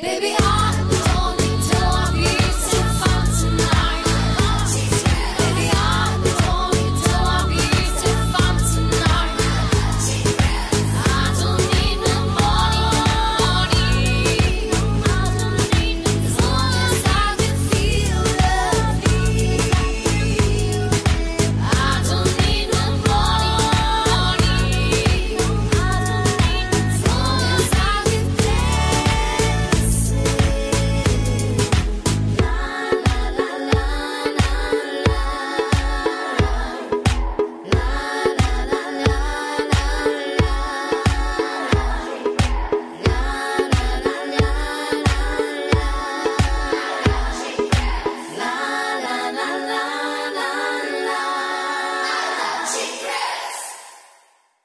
Baby,